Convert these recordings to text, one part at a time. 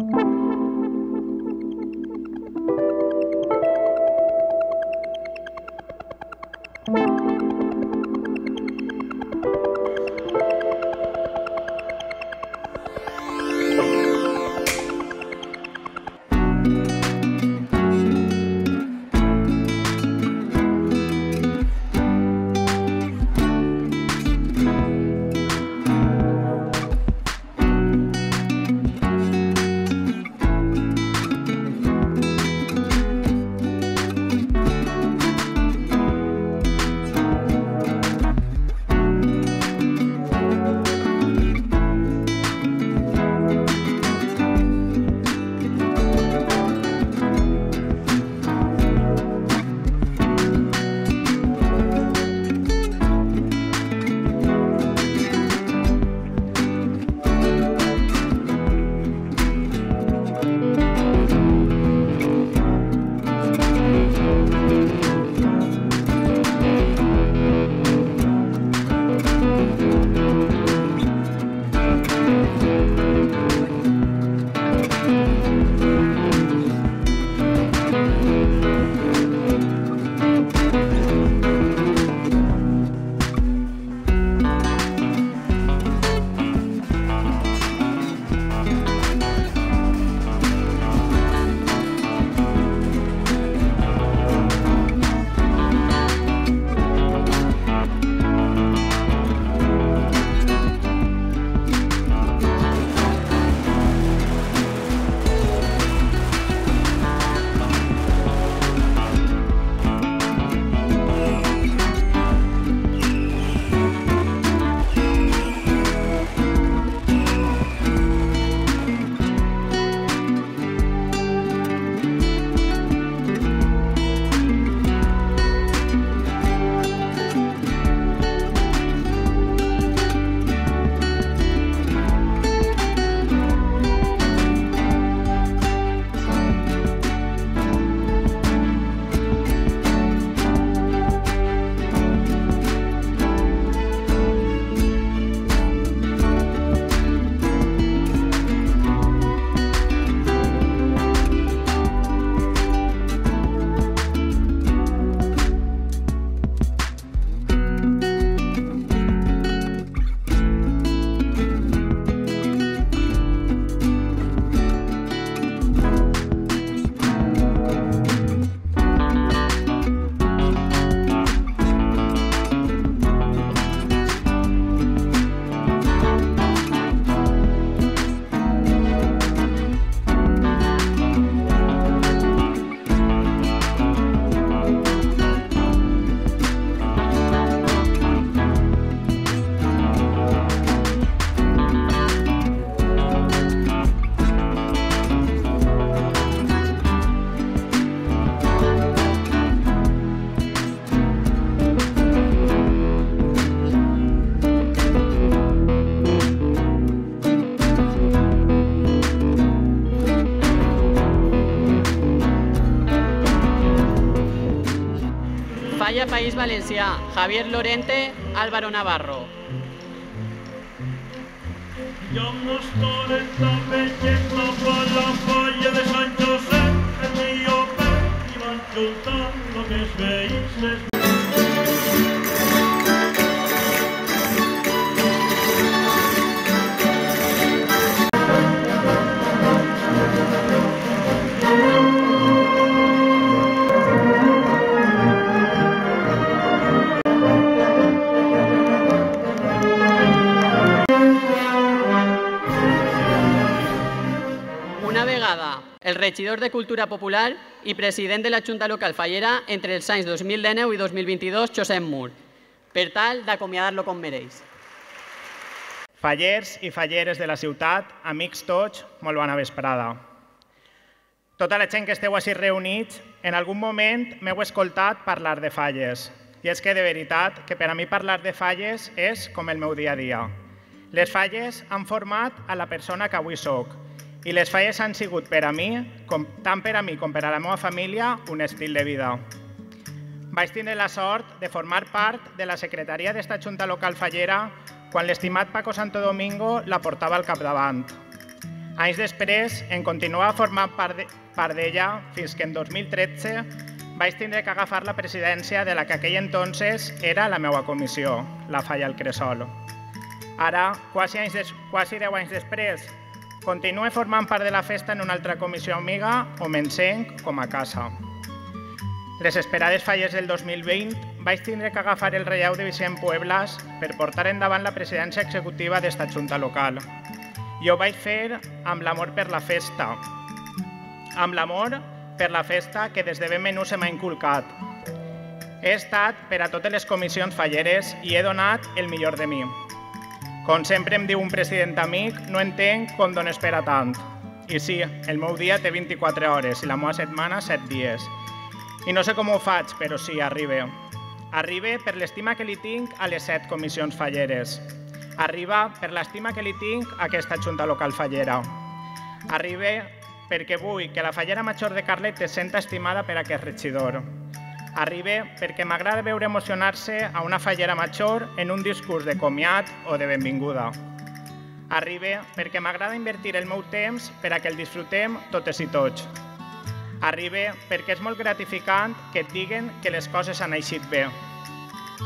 you Falla País Valencià, Javier Lorente, Álvaro Navarro. El regidor de Cultura Popular i president de la Junta Local Fallera entre els anys 2019 i 2022, Josep Mur, per tal d'acomiadar-lo com mereix. Fallers i falleres de la ciutat, amics tots, molt bona vesprada. Tota la gent que esteu així reunits, en algun moment m'heu escoltat parlar de falles. I és que de veritat que per a mi parlar de falles és com el meu dia a dia. Les falles han format a la persona que avui sóc i les falles han sigut per a mi, com, tant per a mi com per a la meva família, un estil de vida. Vaig tindre la sort de formar part de la secretaria d'esta Junta Local Fallera quan l'estimat Paco Santo Domingo la portava al capdavant. Anys després, en continuar formant part d'ella fins que en 2013 vaig tindre que agafar la presidència de la que aquell entonces era la meva comissió, la Falla al Cresol. Ara, quasi, anys des, quasi 10 anys després, continuo formant part de la festa en una altra comissió amiga o m'encenc com a casa. Les esperades falles del 2020 vaig tindre que agafar el relleu de Vicent Pueblas per portar endavant la presidència executiva d'esta junta local. I ho vaig fer amb l'amor per la festa, amb l'amor per la festa que des de ben menú se m'ha inculcat. He estat per a totes les comissions falleres i he donat el millor de mi. Com sempre em diu un president amic, no entenc com dones per a tant. I sí, el meu dia té 24 hores i la meva setmana 7 dies. I no sé com ho faig, però sí, arribe. Arribe per l'estima que li tinc a les 7 comissions falleres. Arriba per l'estima que li tinc a aquesta junta local fallera. Arribe perquè vull que la fallera major de Carlet es senta estimada per aquest regidor. Arribe perquè m'agrada veure emocionar-se a una fallera major en un discurs de comiat o de benvinguda. Arribe perquè m'agrada invertir el meu temps per a que el disfrutem totes i tots. Arribe perquè és molt gratificant que et diguen que les coses han eixit bé.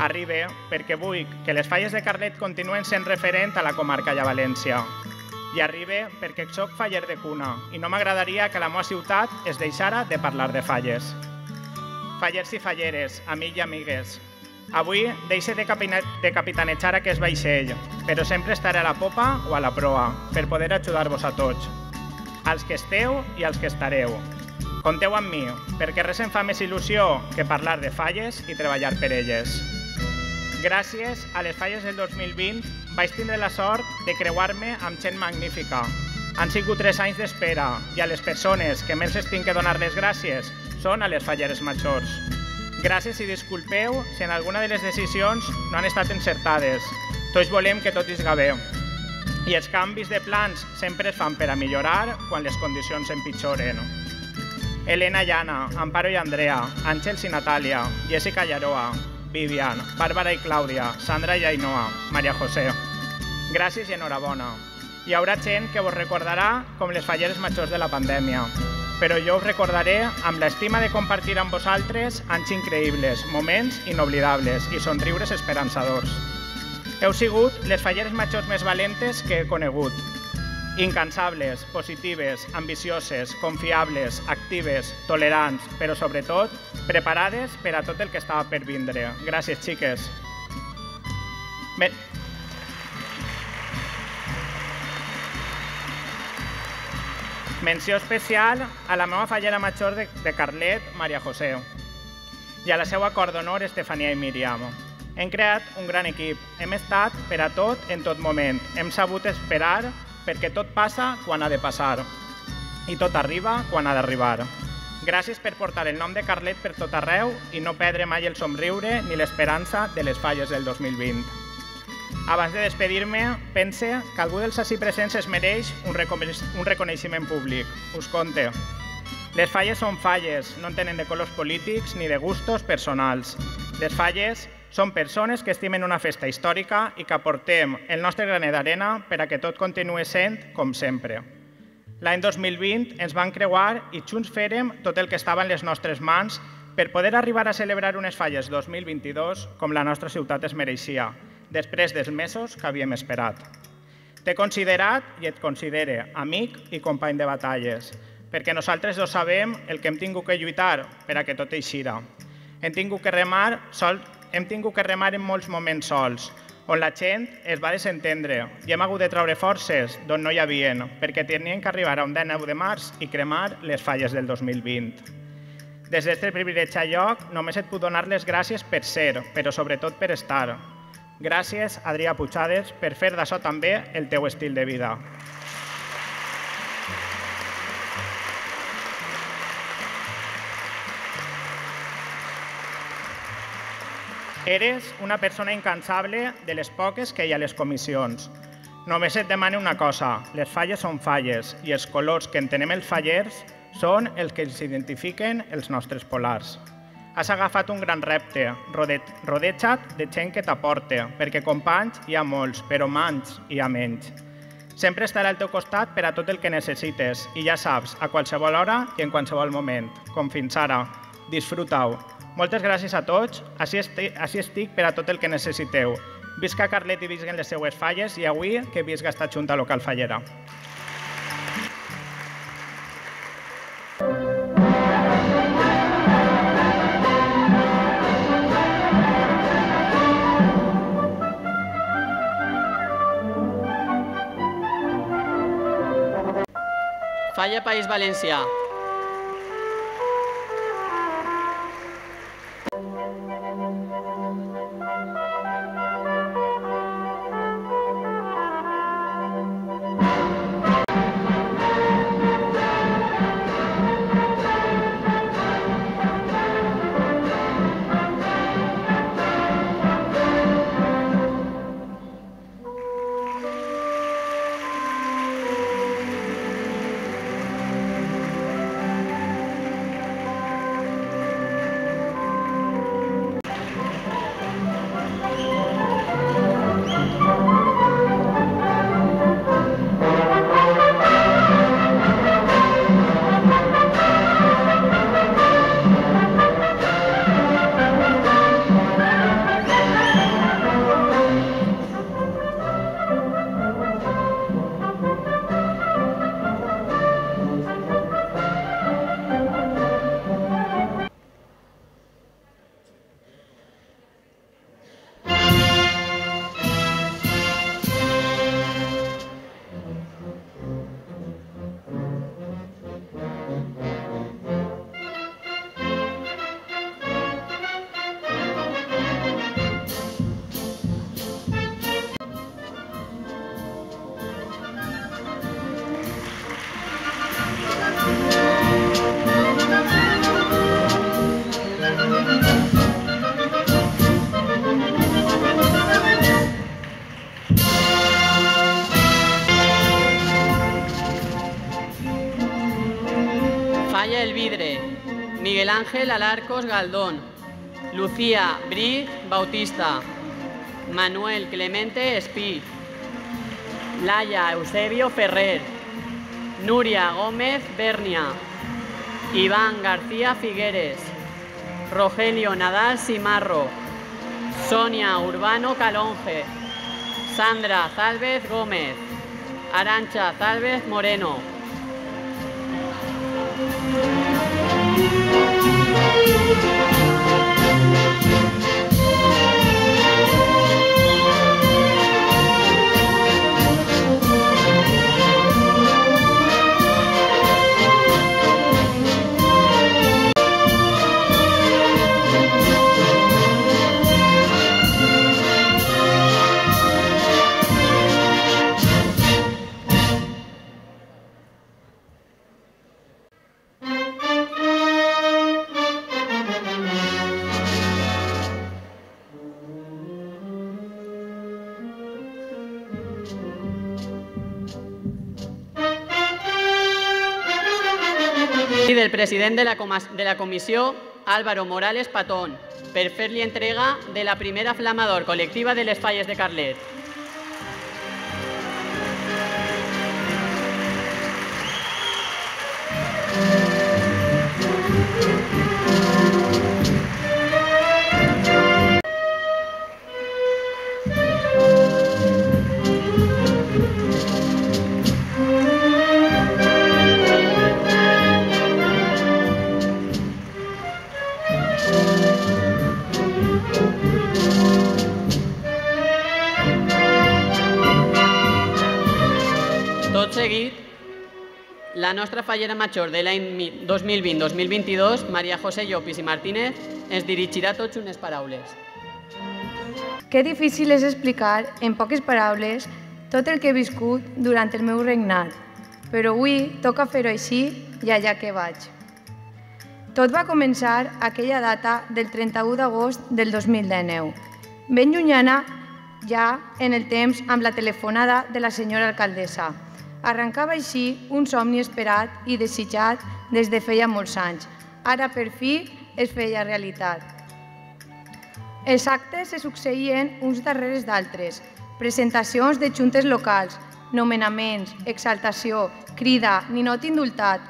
Arribe perquè vull que les falles de Carlet continuen sent referent a la comarca i a València. I arribe perquè sóc faller de cuna i no m'agradaria que la meva ciutat es deixara de parlar de falles. Fallers i falleres, amics i amigues, avui deixe de, de capitanejar aquest vaixell, però sempre estaré a la popa o a la proa per poder ajudar-vos a tots, als que esteu i als que estareu. Conteu amb mi, perquè res em fa més il·lusió que parlar de falles i treballar per elles. Gràcies a les falles del 2020 vaig tindre la sort de creuar-me amb gent magnífica. Han sigut tres anys d'espera i a les persones que més les tinc que donar les gràcies són a les falleres majors. Gràcies i disculpeu si en alguna de les decisions no han estat encertades. Tots volem que tot isga bé. I els canvis de plans sempre es fan per a millorar quan les condicions empitjoren. Elena Anna, Amparo i Andrea, Àngels i Natàlia, Jessica i Aroa, Vivian, Bàrbara i Clàudia, Sandra i Ainhoa, Maria José. Gràcies i enhorabona. Hi haurà gent que vos recordarà com les falleres majors de la pandèmia, però jo us recordaré amb l'estima de compartir amb vosaltres anys increïbles, moments inoblidables i somriures esperançadors. Heu sigut les falleres majors més valentes que he conegut. Incansables, positives, ambicioses, confiables, actives, tolerants, però sobretot preparades per a tot el que estava per vindre. Gràcies, xiques. Menció especial a la meva fallera major de, de Carlet, Maria José, i a la seva cor d'honor, Estefania i Míriam. Hem creat un gran equip. Hem estat per a tot en tot moment. Hem sabut esperar perquè tot passa quan ha de passar i tot arriba quan ha d'arribar. Gràcies per portar el nom de Carlet per tot arreu i no perdre mai el somriure ni l'esperança de les falles del 2020. Abans de despedir-me, pense que algú dels ací presents es mereix un, un reconeixement públic. Us conte. Les falles són falles, no en tenen de colors polítics ni de gustos personals. Les falles són persones que estimen una festa històrica i que aportem el nostre graner d'arena per a que tot continuï sent com sempre. L'any 2020 ens van creuar i junts fèrem tot el que estava en les nostres mans per poder arribar a celebrar unes falles 2022 com la nostra ciutat es mereixia, després dels mesos que havíem esperat. T'he considerat i et considere amic i company de batalles, perquè nosaltres dos sabem el que hem tingut que lluitar per a que tot eixira. Hem tingut que remar, sol, hem tingut que remar en molts moments sols, on la gent es va desentendre i hem hagut de treure forces d'on no hi havien, perquè tenien que arribar a un 19 de març i cremar les falles del 2020. Des d'aquest privilegiat lloc, només et puc donar les gràcies per ser, però sobretot per estar. Gràcies, Adrià Puigades, per fer d'això també el teu estil de vida. Eres una persona incansable de les poques que hi ha a les comissions. Només et demano una cosa, les falles són falles i els colors que entenem els fallers són els que els identifiquen els nostres polars. Has agafat un gran repte, rode rodejat de gent que t'aporta, perquè companys hi ha molts, però mans hi ha menys. Sempre estarà al teu costat per a tot el que necessites i ja saps, a qualsevol hora i en qualsevol moment. Com fins ara. Disfruta-ho. Moltes gràcies a tots. Així estic, estic per a tot el que necessiteu. Visca Carlet i visquen les seues falles i avui que visca esta Junta Local Fallera. Falla País Valencià. Alarcos Galdón. Lucía Brig Bautista. Manuel Clemente Espí. Laia Eusebio Ferrer. Nuria Gómez Bernia. Iván García Figueres. Rogelio Nadal Simarro. Sonia Urbano Calonge. Sandra Zálvez Gómez. Arancha Zálvez Moreno. Del president de la, de la comissió, Álvaro Morales Patón, per fer-li entrega de la primera flamador col·lectiva de les falles de Carlet. Seguit, la nostra fallera major de l'any mi- 2020-2022, Maria José Llopis i Martínez, ens dirigirà tots unes paraules. Que difícil és explicar, en poques paraules, tot el que he viscut durant el meu regnat, però avui toca fer-ho així i allà que vaig. Tot va començar aquella data del 31 d'agost del 2019, ben llunyana ja en el temps amb la telefonada de la senyora alcaldessa. Arrencava així un somni esperat i desitjat des de feia molts anys. Ara, per fi, es feia realitat. Els actes se succeïen uns darrere d'altres, presentacions de juntes locals, nomenaments, exaltació, crida, ninot indultat.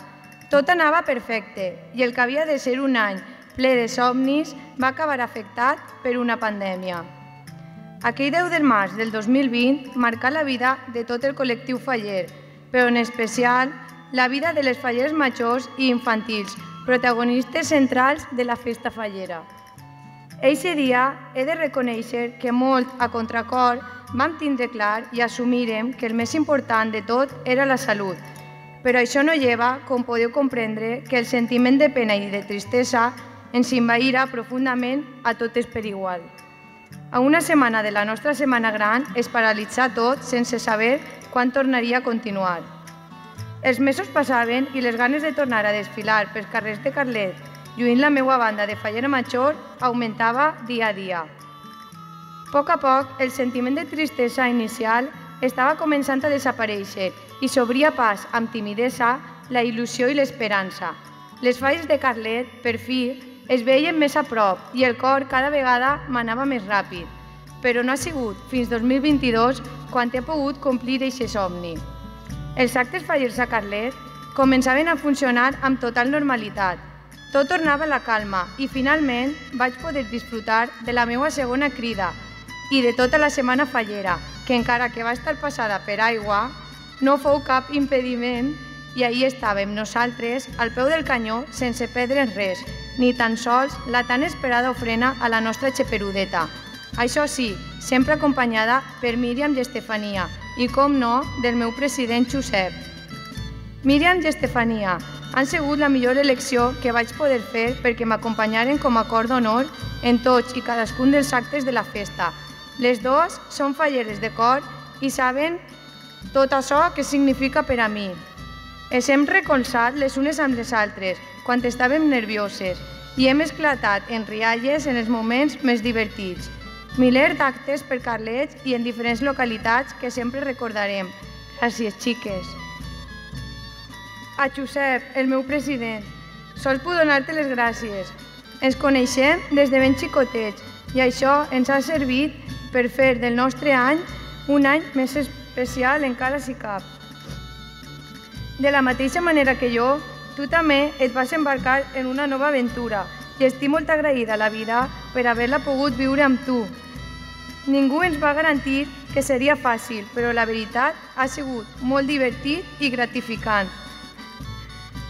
Tot anava perfecte i el que havia de ser un any ple de somnis va acabar afectat per una pandèmia. Aquell 10 de març del 2020 marcà la vida de tot el col·lectiu faller, però en especial la vida de les falleres majors i infantils, protagonistes centrals de la festa fallera. Eixe dia he de reconèixer que molt a contracor vam tindre clar i assumírem que el més important de tot era la salut, però això no lleva, com podeu comprendre, que el sentiment de pena i de tristesa ens invaïra profundament a totes per igual. A una setmana de la nostra Setmana Gran es paralitzà tot sense saber quan tornaria a continuar. Els mesos passaven i les ganes de tornar a desfilar pels carrers de Carlet, lluint la meua banda de Fallera Major, augmentava dia a dia. A poc a poc, el sentiment de tristesa inicial estava començant a desaparèixer i s'obria pas amb timidesa la il·lusió i l'esperança. Les falles de Carlet, per fi, es veien més a prop i el cor cada vegada m'anava més ràpid. Però no ha sigut fins 2022 quan he pogut complir aquest somni. Els actes fallers a Carlet començaven a funcionar amb total normalitat. Tot tornava a la calma i finalment vaig poder disfrutar de la meva segona crida i de tota la setmana fallera, que encara que va estar passada per aigua, no fou cap impediment i ahir estàvem nosaltres al peu del canyó sense perdre res, ni tan sols la tan esperada ofrena a la nostra xeperudeta. Això sí, sempre acompanyada per Míriam i Estefania i, com no, del meu president Josep. Míriam i Estefania han sigut la millor elecció que vaig poder fer perquè m'acompanyaren com a cor d'honor en tots i cadascun dels actes de la festa. Les dues són falleres de cor i saben tot això que significa per a mi. Es hem recolzat les unes amb les altres quan estàvem nervioses i hem esclatat en rialles en els moments més divertits. Miler d'actes per Carlets i en diferents localitats que sempre recordarem. Gràcies, xiques. A Josep, el meu president, sols puc donar-te les gràcies. Ens coneixem des de ben xicotets i això ens ha servit per fer del nostre any un any més especial encara si cap. De la mateixa manera que jo, tu també et vas embarcar en una nova aventura i estic molt agraïda a la vida per haver-la pogut viure amb tu. Ningú ens va garantir que seria fàcil, però la veritat ha sigut molt divertit i gratificant.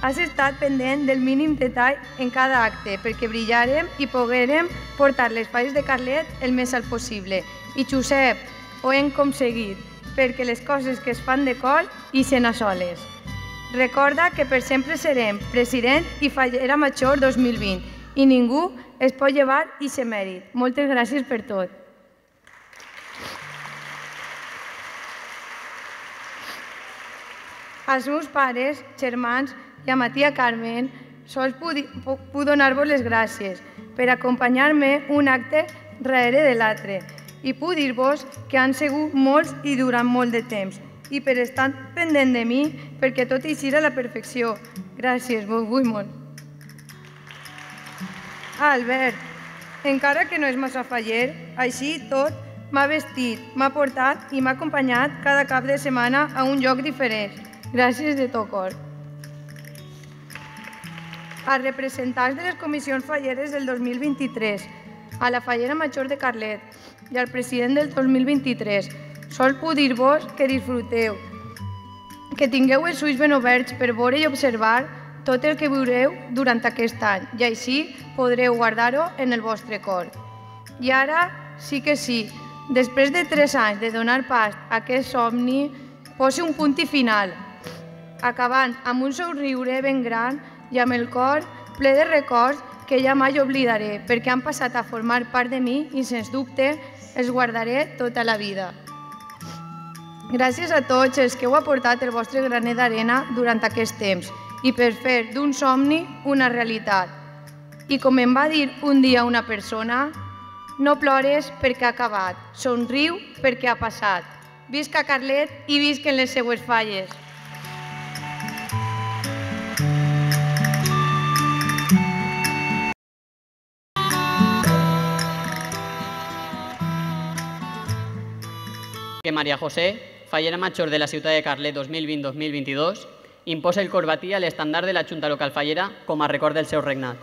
Has estat pendent del mínim detall en cada acte perquè brillàrem i poguérem portar les falles de Carlet el més alt possible. I Josep, ho hem aconseguit, perquè les coses que es fan de cor i se a soles. Recorda que per sempre serem president i fallera major 2020 i ningú es pot llevar i se mèrit. Moltes gràcies per tot. Als meus pares, germans i a ma tia Carmen, sols puc, donar-vos les gràcies per acompanyar-me un acte darrere de l'altre i puc dir-vos que han sigut molts i durant molt de temps i per estar pendent de mi perquè tot eixirà a la perfecció. Gràcies, vos vull molt. Albert, encara que no és massa faller, així tot m'ha vestit, m'ha portat i m'ha acompanyat cada cap de setmana a un lloc diferent. Gràcies de tot cor. Als representants de les comissions falleres del 2023, a la fallera major de Carlet i al president del 2023, sol dir-vos que disfruteu, que tingueu els ulls ben oberts per veure i observar tot el que viureu durant aquest any i així podreu guardar-ho en el vostre cor. I ara sí que sí, després de tres anys de donar pas a aquest somni, posi un punt i final, acabant amb un somriure ben gran i amb el cor ple de records que ja mai oblidaré perquè han passat a formar part de mi i, sens dubte, els guardaré tota la vida. Gràcies a tots els que heu aportat el vostre graner d'arena durant aquest temps i per fer d'un somni una realitat. I com em va dir un dia una persona, no plores perquè ha acabat, somriu perquè ha passat. Visca Carlet i visquen les seues falles. que María José Fallera Major de la ciutat de Carlet 2020-2022, imposa el corbatí a l'estandard de la Junta Local Fallera com a record del seu regnat.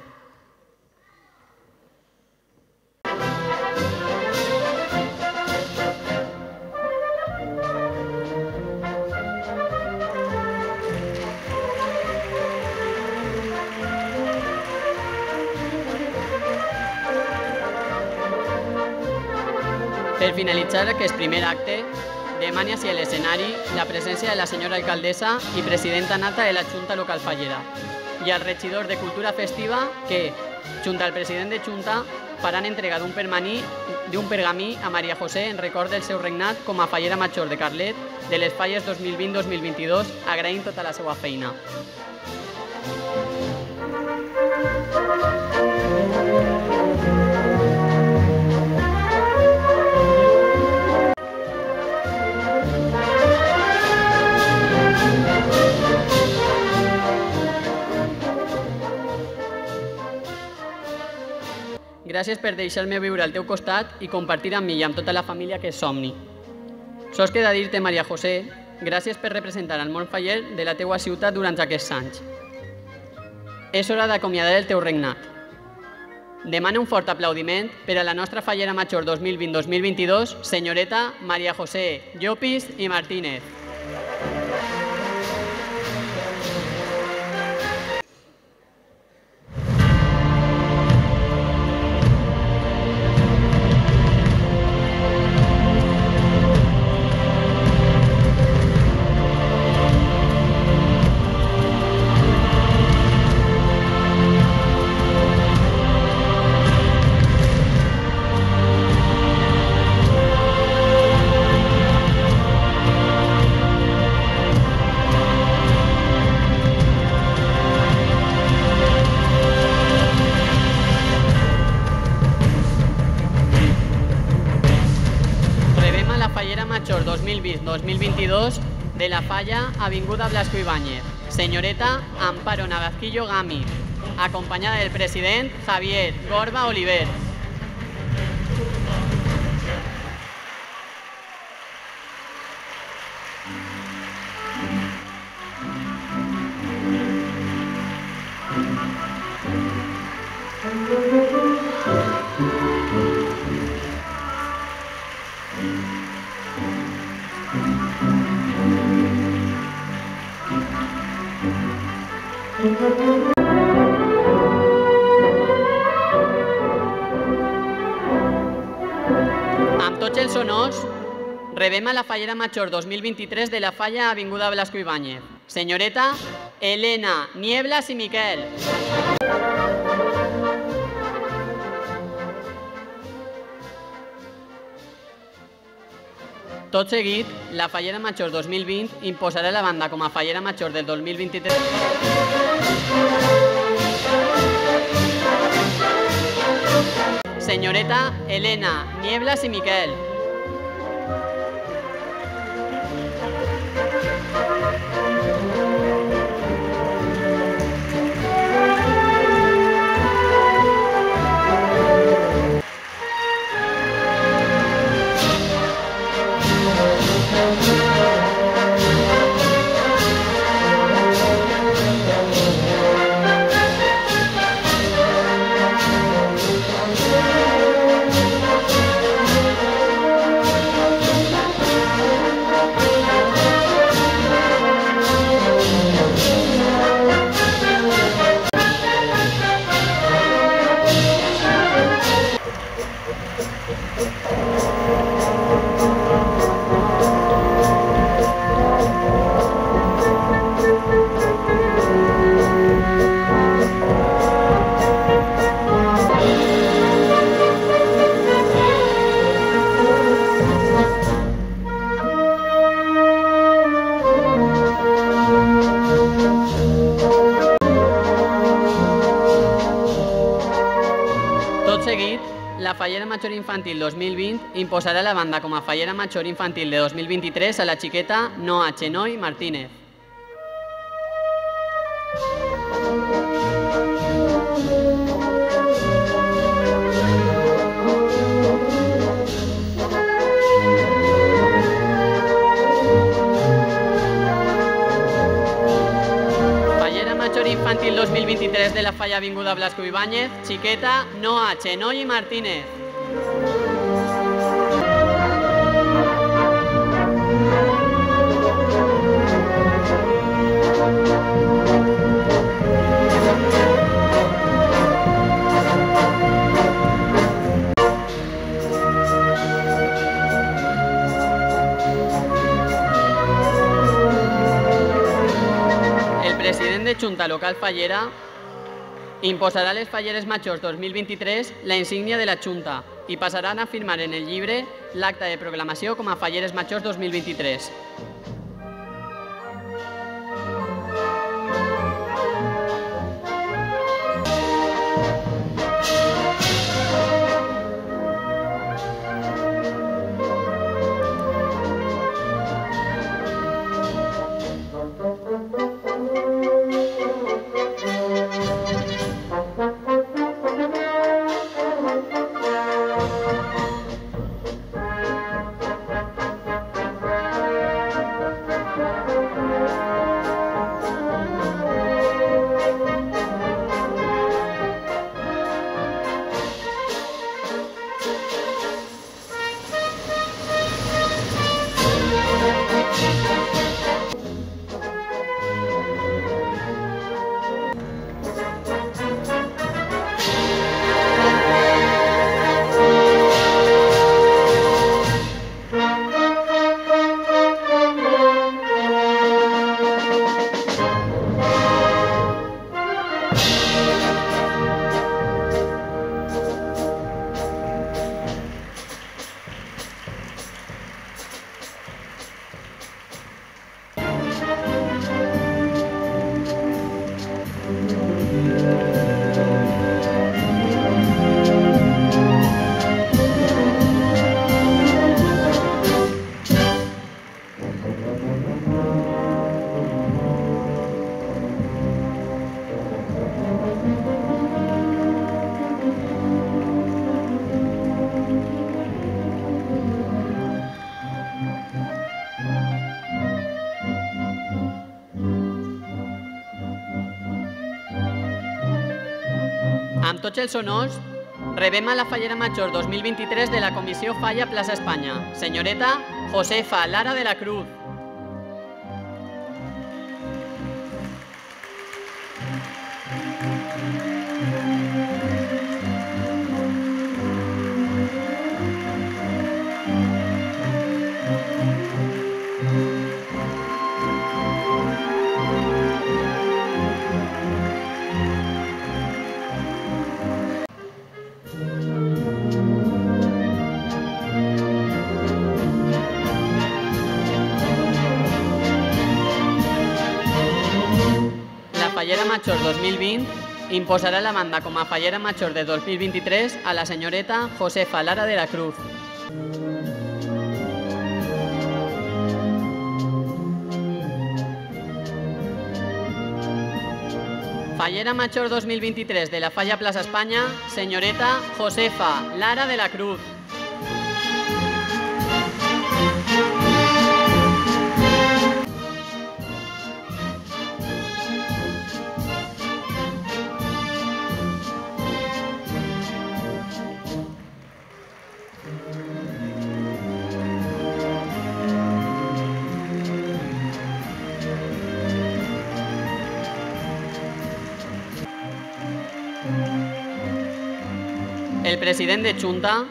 Per finalitzar aquest primer acte, demani a l'escenari la presència de la senyora alcaldessa i presidenta nata de la Junta Local Fallera i el regidor de Cultura Festiva que, junt al president de Junta, faran entrega d'un pergamí, d'un pergamí a Maria José en record del seu regnat com a fallera major de Carlet de les falles 2020-2022, agraint tota la seva. Gràcies per deixar-me viure al teu costat i compartir amb mi i amb tota la família que és somni. Sols queda dir-te, Maria José, gràcies per representar el món faller de la teua ciutat durant aquests anys. És hora d'acomiadar el teu regnat. Demana un fort aplaudiment per a la nostra fallera major 2020-2022, senyoreta Maria José Llopis i Martínez. 2020-2022 de la Falla Avinguda Blasco Ibáñez, senyoreta Amparo Navazquillo Gami, acompanyada del president Javier Gorba Oliver. Rebem a la Fallera Major 2023 de la Falla Avinguda Blasco Ibáñez. Senyoreta Elena Nieblas i Miquel. Tot seguit, la Fallera Major 2020 imposarà la banda com a Fallera Major del 2023 Senyoreta Elena Nieblas i Miquel. Fallera Major Infantil 2020 imposarà la banda com a Fallera Major Infantil de 2023 a la xiqueta Noa Chenoy Martínez. 2023 de la Falla Avinguda Blasco Ibáñez, Chiqueta, Noa Chenoy Martínez. El president de Junta Local Fallera imposarà les Falleres Majors 2023 la insígnia de la Junta i passaran a firmar en el llibre l'acta de proclamació com a Falleres Majors 2023. Tots els honors, rebem a la Fallera Major 2023 de la Comissió Falla Plaça Espanya, senyoreta Josefa Lara de la Cruz. Imposarà la banda com a Fallera Major de 2023 a la senyoreta Josefa Lara de la Cruz. Fallera Major 2023 de la Falla Plaza España, señoreta Josefa Lara de la Cruz. El president de Junta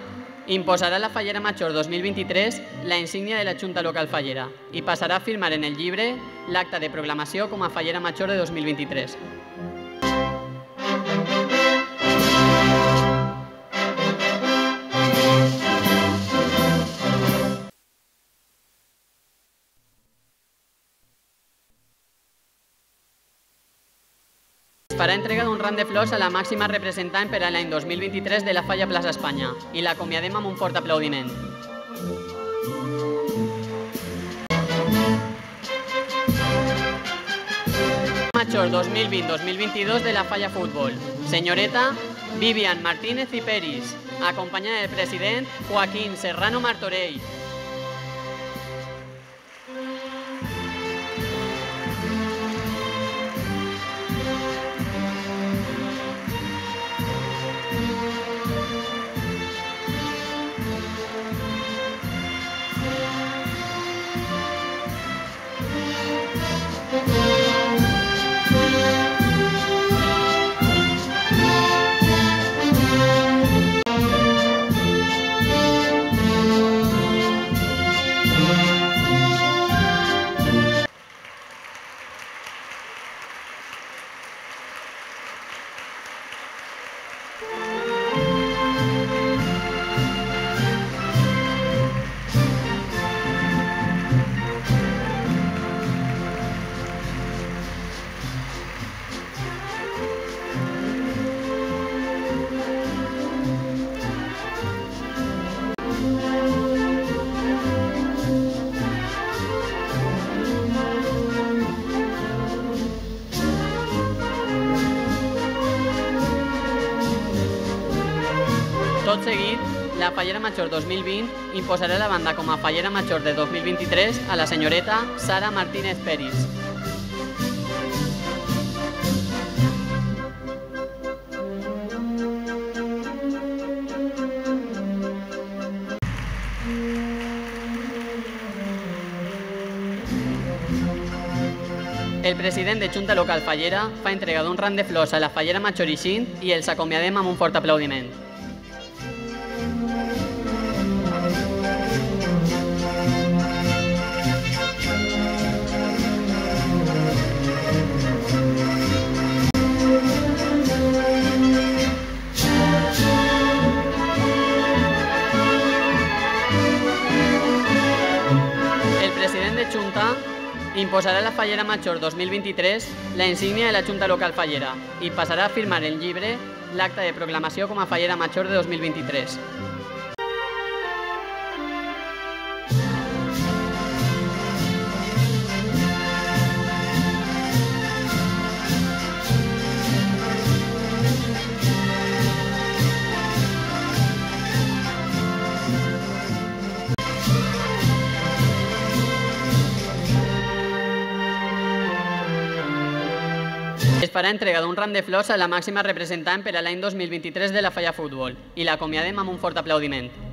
imposarà a la Fallera Major 2023 la insígnia de la Junta Local Fallera i passarà a firmar en el llibre l'acta de proclamació com a Fallera Major de 2023. Farà entrega d'un ram de flors a la màxima representant per a l'any 2023 de la Falla Plaça Espanya i l'acomiadem amb un fort aplaudiment. Major 2020-2022 de la Falla Fútbol. Senyoreta Vivian Martínez i Peris, acompanyada del president Joaquín Serrano Martorell. Fallera Major 2020 imposarà la banda com a Fallera Major de 2023 a la senyoreta Sara Martínez Peris. El president de Junta Local Fallera fa entrega d'un ram de flors a la Fallera Major Ixint i els acomiadem amb un fort aplaudiment. Imposarà a la Fallera Major 2023 la insígnia de la Junta Local Fallera i passarà a firmar el llibre l'acta de proclamació com a Fallera Major de 2023. Farà entrega d'un ram de flors a la màxima representant per a l'any 2023 de la Falla Futbol i l'acomiadem amb un fort aplaudiment.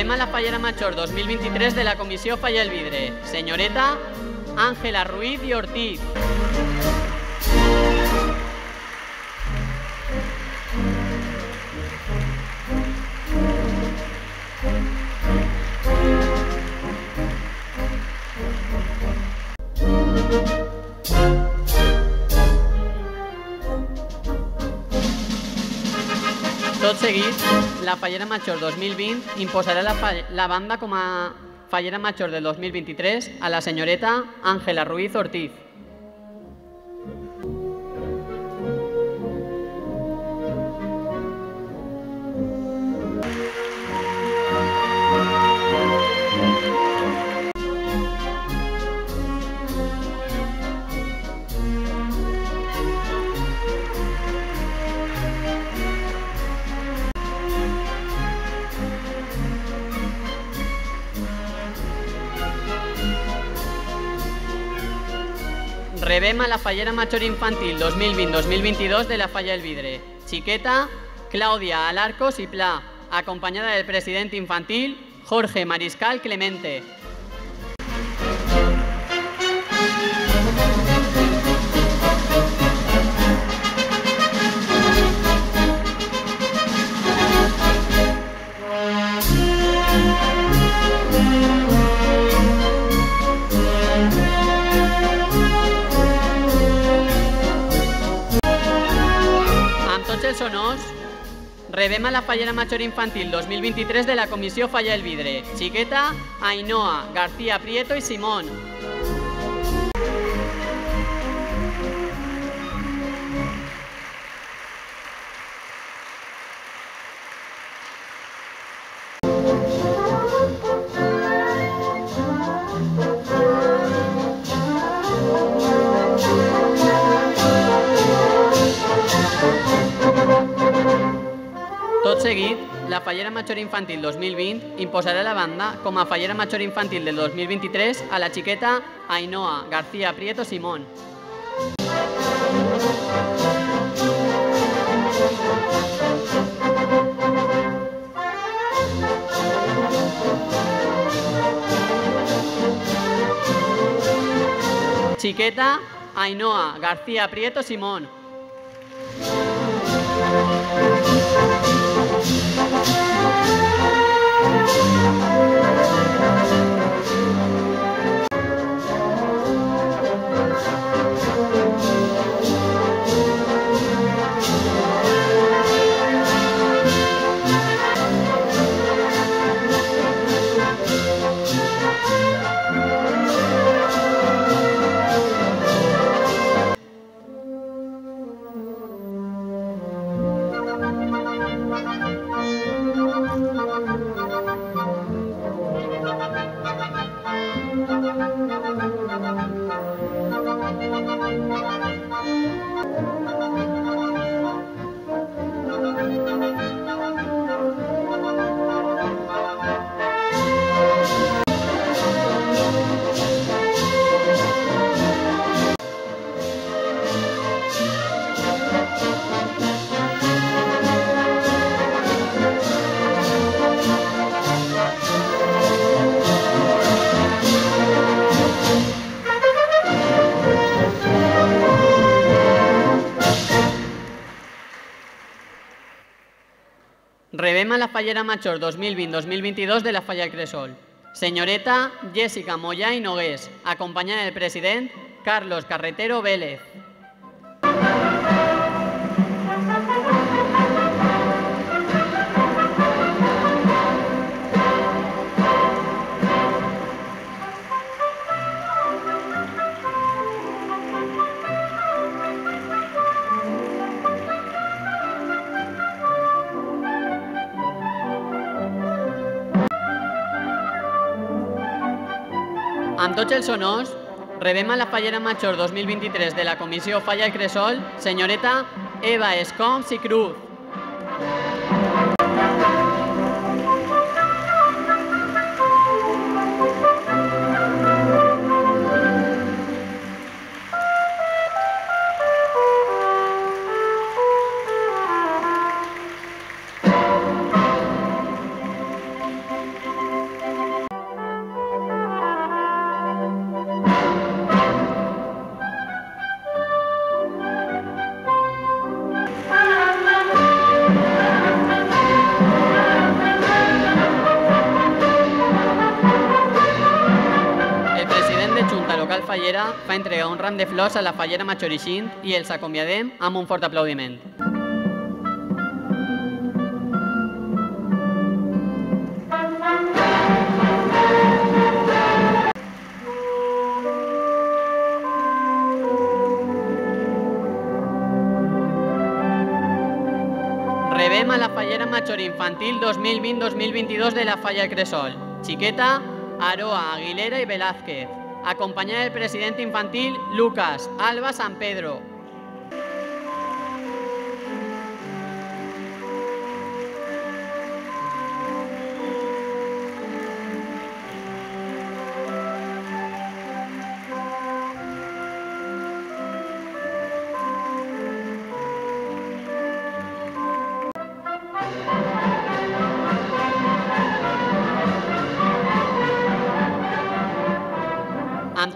Rebem a la Fallera Major 2023 de la Comissió Falla el Vidre, senyoreta Àngela Ruiz i Ortiz. Tot seguit, la Fallera Major 2020 imposarà la, banda com a Fallera Major del 2023 a la senyoreta Àngela Ruiz Ortiz. Rebem a la Fallera Major Infantil 2020-2022 de la Falla del Vidre. Chiqueta, Claudia Alarcos y Pla, acompañada del presidente infantil, Jorge Mariscal Clemente. Rebem a la Fallera Major Infantil 2023 de la Comissió Falla el Vidre. Chiqueta, Ainhoa, García Prieto i Simón. Infantil 2020 imposarà la banda com a Fallera Major Infantil del 2023 a la xiqueta Ainhoa García Prieto Simón. Chiqueta Ainhoa García Prieto Simón. Fallera Major 2020-2022 de la Falla del Cresol. Senyoreta Jessica Moya i Nogués, acompanyant el president Carlos Carretero Vélez. Amb tots els honors, rebem a la Fallera Major 2023 de la Comissió Falla el Cresol, senyoreta Eva Escoms i Cruz. Un ram de flors a la Fallera Major Ixint i els acomiadem amb un fort aplaudiment. Rebem a la Fallera Major Infantil 2020-2022 de la Falla Cresol. Chiqueta, Aroa, Aguilera y Velázquez. Acompañada del presidente infantil Lucas Alba San Pedro.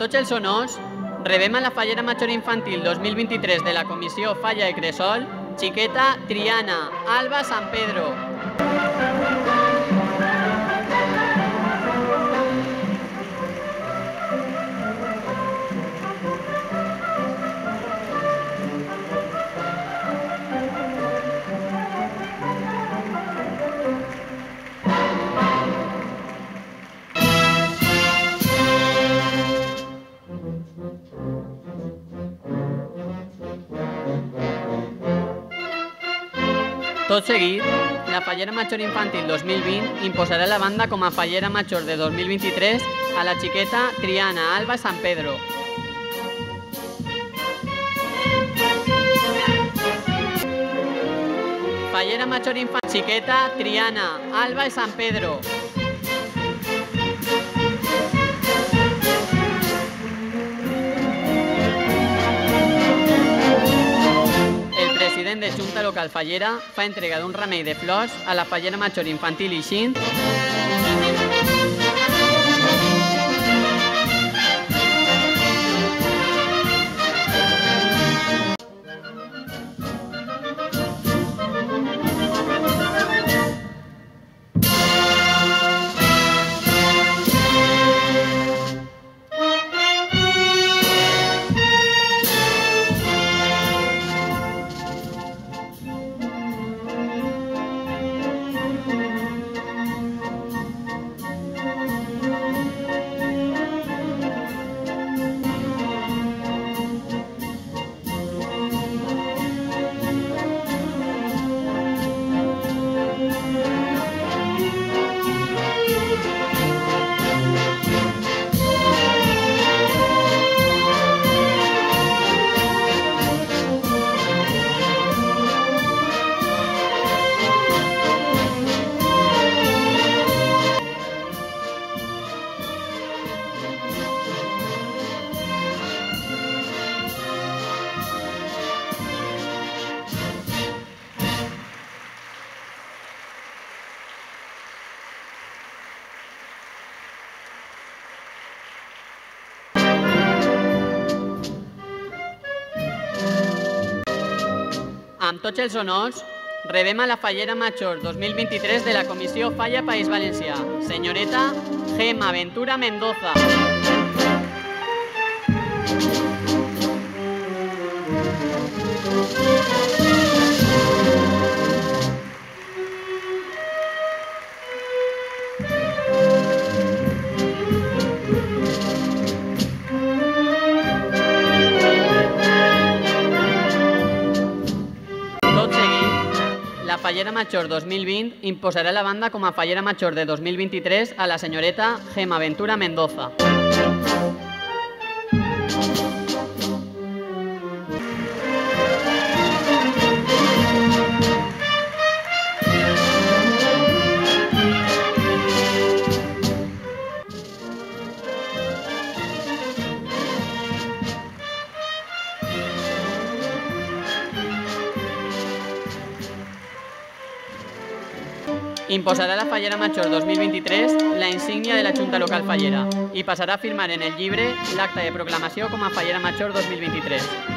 Tots els honors, rebem a la Fallera Major Infantil 2023 de la Comissió Falla de Cresol, Chiqueta Triana, Alba San Pedro. Tot seguit, la Fallera Major Infantil 2020 imposarà la banda com a Fallera Major de 2023 a la xiqueta Triana Alba San Pedro. Fallera Major Infantil Xiqueta Triana Alba i San Pedro. De Junta Local Fallera fa entrega d'un remei de flors a la Fallera Major Infantil Ixint Amb tots els honors, la Fallera Major 2023 de la Comissió Falla País Valencià, senyoreta Gema Ventura Mendoza. Major 2020 imposarà la banda com a Fallera Major de 2023 a la senyoreta Gema Ventura Mendoza. Imposarà la Fallera Major 2023 la insígnia de la Junta Local Fallera i passarà a firmar en el llibre l'acta de proclamació com a Fallera Major 2023.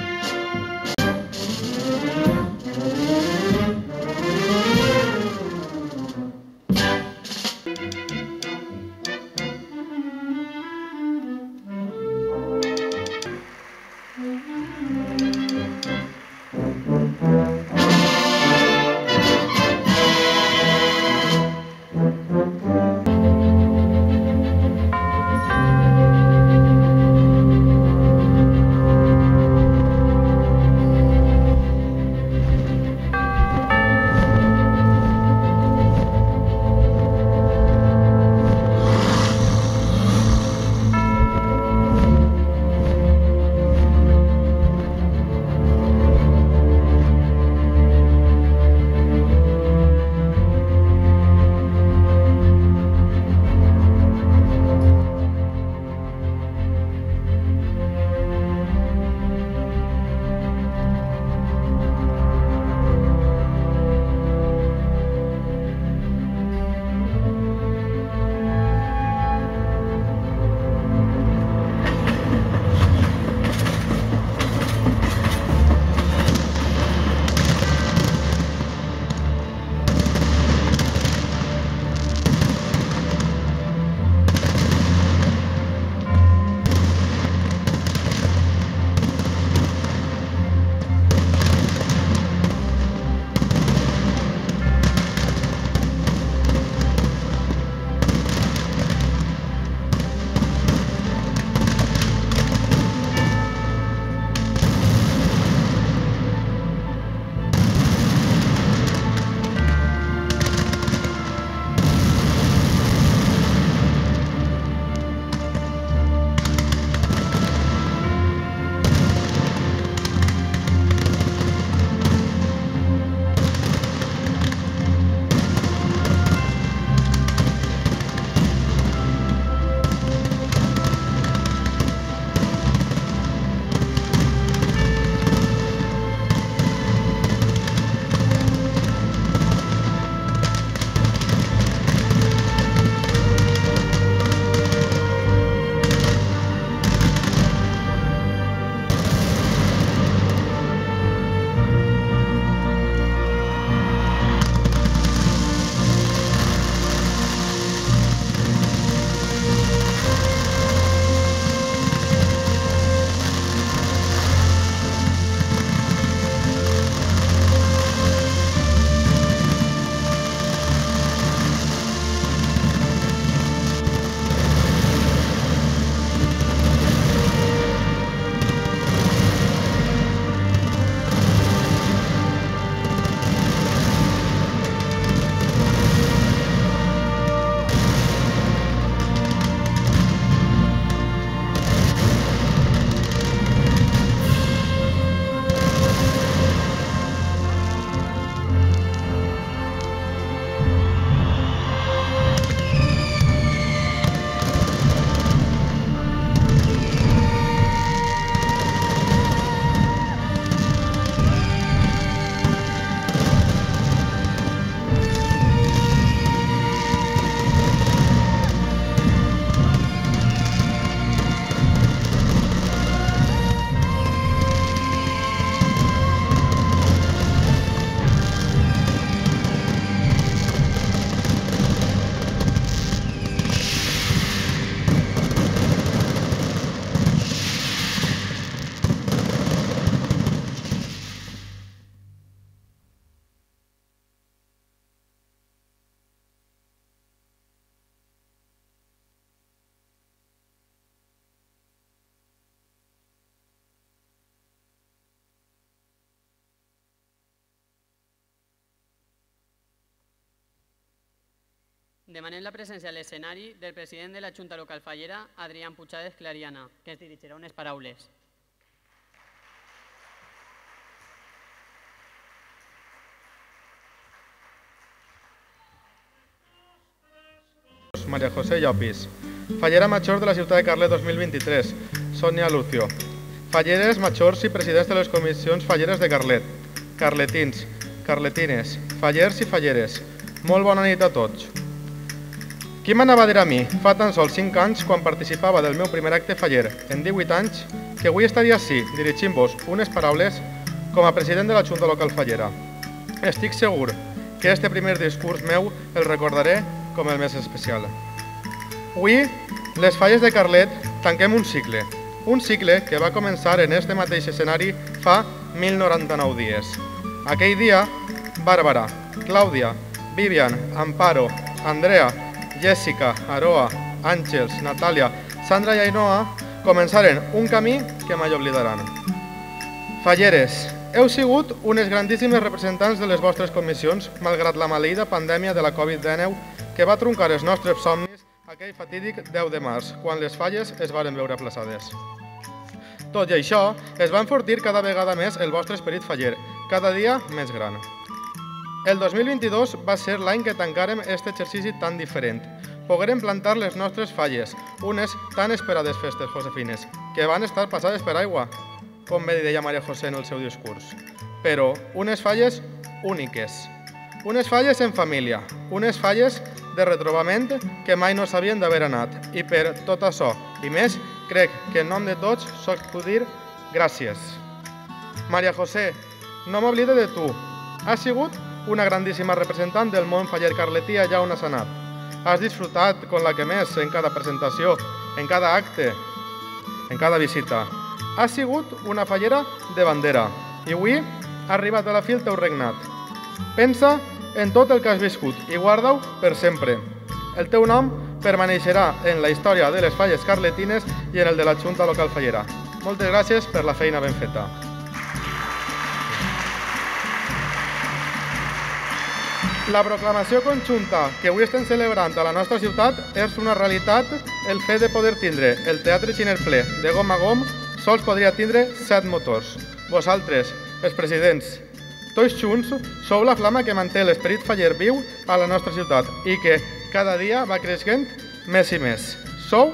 Demanem la presència a l'escenari del president de la Junta Local Fallera, Adrián Puigades Clariana, que ens dirigirà unes paraules. María José Llopis. Fallera Major de la ciutat de Carlet 2023, Sònia Lucio. Falleres Majors i presidents de les comissions Falleres de Carlet. Carletins, carletines, fallers i falleres. Molt bona nit a tots. Qui m'anava a dir a mi, fa tan sols 5 anys, quan participava del meu primer acte faller, en 18 anys, que avui estaria així, dirigint-vos unes paraules com a president de la Junta Local Fallera. Estic segur que este primer discurs meu el recordaré com el més especial. Avui, les falles de Carlet, tanquem un cicle. Un cicle que va començar en este mateix escenari fa 1099 dies. Aquell dia, Bàrbara, Clàudia, Vivian, Amparo, Andrea, Jessica, Aroa, Àngels, Natàlia, Sandra i Ainhoa començaren un camí que mai oblidaran. Falleres, heu sigut unes grandíssimes representants de les vostres comissions, malgrat la maleïda pandèmia de la Covid-19 que va truncar els nostres somnis aquell fatídic 10 de març, quan les falles es varen veure aplaçades. Tot i això, es va enfortir cada vegada més el vostre esperit faller, cada dia més gran. El 2022 va ser l'any que tancarem aquest exercici tan diferent. Poguérem plantar les nostres falles, unes tan esperades festes josefines, que van estar passades per aigua, com bé deia Maria José en el seu discurs. Però unes falles úniques, unes falles en família, unes falles de retrobament que mai no s'havien d'haver anat. I per tot això, i més, crec que en nom de tots soc puc dir gràcies. Maria José, no m'oblide de tu. Has sigut una grandíssima representant del món faller carletí allà on has anat. Has disfrutat con la que més en cada presentació, en cada acte, en cada visita. Has sigut una fallera de bandera i avui ha arribat a la fi el teu regnat. Pensa en tot el que has viscut i guarda-ho per sempre. El teu nom permaneixerà en la història de les falles carletines i en el de la Junta Local Fallera. Moltes gràcies per la feina ben feta. La proclamació conjunta que avui estem celebrant a la nostra ciutat és una realitat el fet de poder tindre el Teatre Xiner ple de gom a gom sols podria tindre set motors. Vosaltres, els presidents, tots junts, sou la flama que manté l'esperit faller viu a la nostra ciutat i que cada dia va creixent més i més. Sou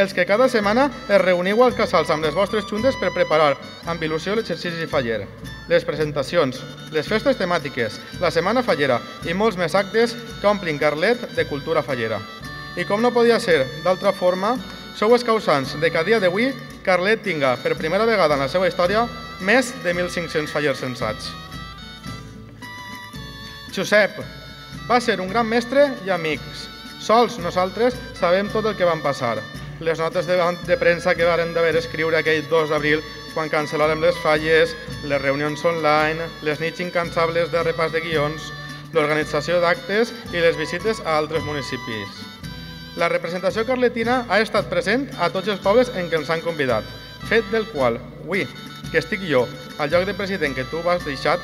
els que cada setmana es reuniu als casals amb les vostres juntes per preparar amb il·lusió l'exercici faller, les presentacions, les festes temàtiques, la setmana fallera i molts més actes que omplin Carlet de cultura fallera. I com no podia ser d'altra forma, sou els causants de que a dia d'avui Carlet tinga, per primera vegada en la seva història, més de 1.500 fallers sensats. Josep va ser un gran mestre i amics. Sols nosaltres sabem tot el que van passar. Les notes de, de premsa que varen d'haver escriure aquell 2 d'abril quan cancel·larem les falles, les reunions online, les nits incansables de repàs de guions, l'organització d'actes i les visites a altres municipis. La representació carletina ha estat present a tots els pobles en què ens han convidat, fet del qual, avui, que estic jo al lloc de president que tu vas deixat,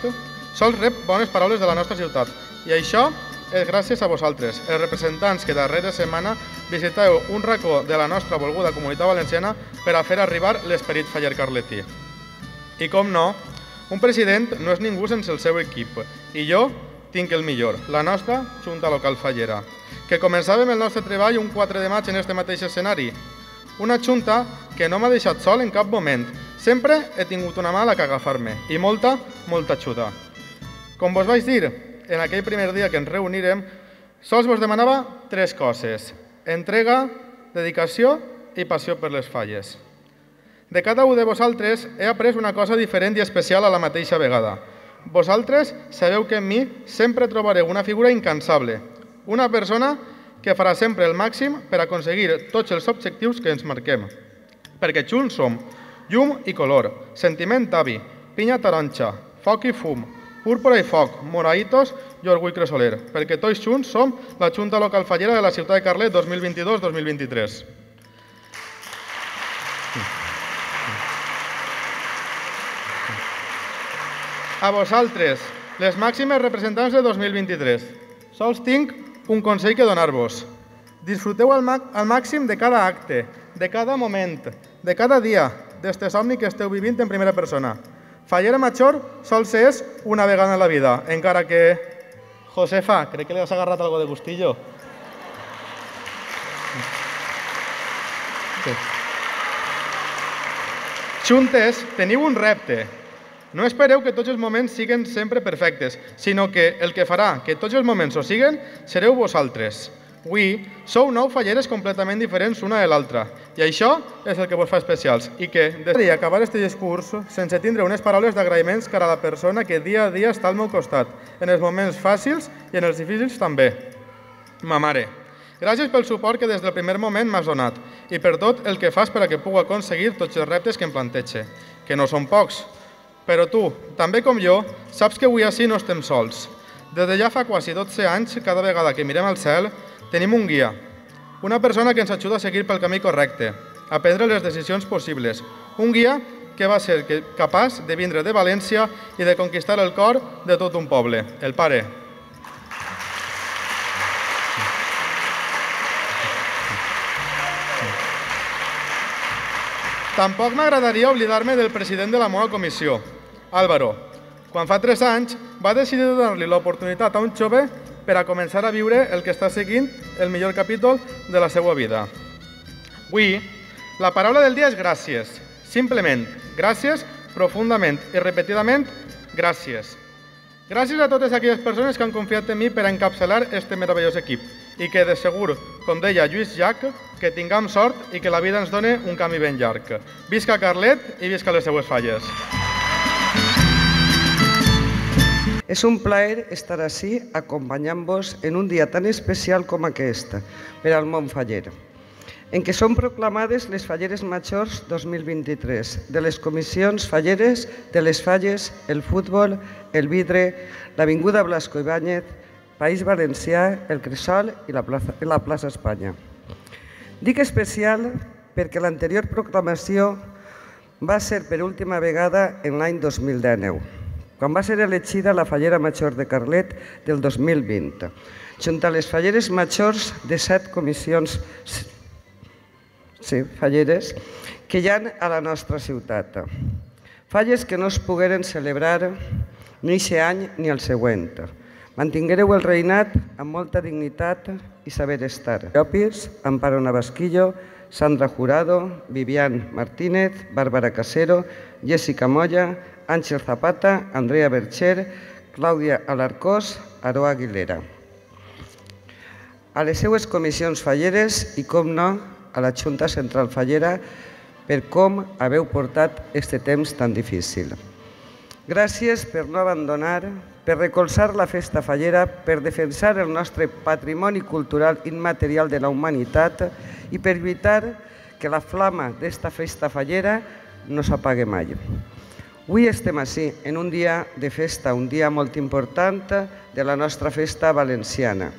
sols rep bones paraules de la nostra ciutat. I això és gràcies a vosaltres, els representants que darrere setmana visiteu un racó de la nostra volguda comunitat valenciana per a fer arribar l'esperit faller carletí. I com no, un president no és ningú sense el seu equip, i jo tinc el millor, la nostra Junta Local Fallera, que començàvem el nostre treball un 4 de maig en este mateix escenari. Una junta que no m'ha deixat sol en cap moment. Sempre he tingut una mà a que agafar-me i molta, molta ajuda. Com vos vaig dir, en aquell primer dia que ens reunirem, sols vos demanava tres coses. Entrega, dedicació i passió per les falles. De cada un de vosaltres he après una cosa diferent i especial a la mateixa vegada. Vosaltres sabeu que en mi sempre trobareu una figura incansable, una persona que farà sempre el màxim per aconseguir tots els objectius que ens marquem. Perquè junts som llum i color, sentiment avi, pinya taronja, foc i fum, púrpura i foc, moraitos i orgull cresoler, perquè tots junts som la Junta Local Fallera de la ciutat de Carlet 2022-2023. A vosaltres, les màximes representants de 2023. Sols tinc un consell que donar-vos. Disfruteu al, al màxim de cada acte, de cada moment, de cada dia, d'este somni que esteu vivint en primera persona. Fallera Major sols és una vegada en la vida, encara que... Josefa, crec que li has agarrat algo de gustillo. Juntes teniu un repte. No espereu que tots els moments siguin sempre perfectes, sinó que el que farà que tots els moments ho siguin sereu vosaltres. Avui sou nou falleres completament diferents una de l'altra i això és el que vos fa especials i que després acabar aquest discurs sense tindre unes paraules d'agraïments cara a la persona que dia a dia està al meu costat, en els moments fàcils i en els difícils també. Ma mare, gràcies pel suport que des del primer moment m'has donat i per tot el que fas per a que pugui aconseguir tots els reptes que em planteja, que no són pocs. Però tu, també com jo, saps que avui així no estem sols. Des de ja fa quasi 12 anys, cada vegada que mirem al cel, Tenim un guia, una persona que ens ajuda a seguir pel camí correcte, a prendre les decisions possibles. Un guia que va ser capaç de vindre de València i de conquistar el cor de tot un poble, el pare. Tampoc m'agradaria oblidar-me del president de la meva comissió, Álvaro. Quan fa tres anys va decidir donar-li l'oportunitat a un jove per a començar a viure el que està seguint el millor capítol de la seva vida. Avui, la paraula del dia és gràcies. Simplement, gràcies, profundament i repetidament, gràcies. Gràcies a totes aquelles persones que han confiat en mi per a encapçalar este meravellós equip i que de segur, com deia Lluís Llach, que tinguem sort i que la vida ens doni un camí ben llarg. Visca Carlet i visca les seues falles. És un plaer estar així acompanyant-vos en un dia tan especial com aquest per al món faller, en què són proclamades les Falleres Majors 2023 de les comissions falleres de les falles, el futbol, el vidre, l'Avinguda Blasco Ibáñez, País Valencià, el Cresol i la plaça, la plaça Espanya. Dic especial perquè l'anterior proclamació va ser per última vegada en l'any 2019 quan va ser elegida la fallera major de Carlet del 2020, junt a les falleres majors de set comissions sí, falleres que hi ha a la nostra ciutat. Falles que no es pogueren celebrar ni aquest any ni el següent. Mantinguereu el reinat amb molta dignitat i saber estar. Llopis, Amparo Navasquillo, Sandra Jurado, Vivian Martínez, Bàrbara Casero, Jessica Moya, Àngel Zapata, Andrea Bercher, Clàudia Alarcós, Aroa Aguilera. A les seues comissions falleres i, com no, a la Junta Central Fallera per com haveu portat este temps tan difícil. Gràcies per no abandonar, per recolzar la festa fallera, per defensar el nostre patrimoni cultural immaterial de la humanitat i per evitar que la flama d'esta festa fallera no s'apague mai. Avui estem així, en un dia de festa, un dia molt important de la nostra festa valenciana.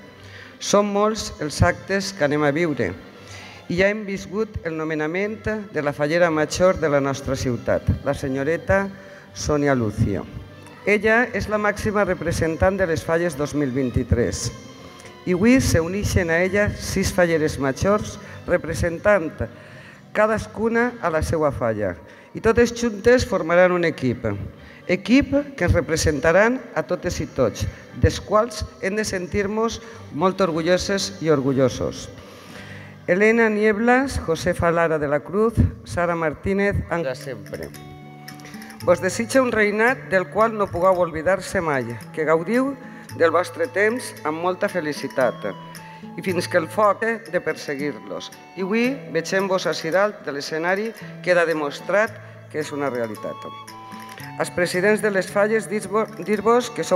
Són molts els actes que anem a viure i ja hem viscut el nomenament de la fallera major de la nostra ciutat, la senyoreta Sonia Lucio. Ella és la màxima representant de les falles 2023 i avui s'uneixen a ella sis falleres majors representant cadascuna a la seva falla i totes juntes formaran un equip. Equip que ens representaran a totes i tots, des quals hem de sentir-nos molt orgulloses i orgullosos. Elena Nieblas, Josefa Lara de la Cruz, Sara Martínez, Anga sempre. Vos desitja un reinat del qual no pugueu oblidar-se mai, que gaudiu del vostre temps amb molta felicitat i fins que el foc de perseguir-los. I avui veiem-vos a dalt de l'escenari queda demostrat que és una realitat. Els presidents de les falles dir-vos que sou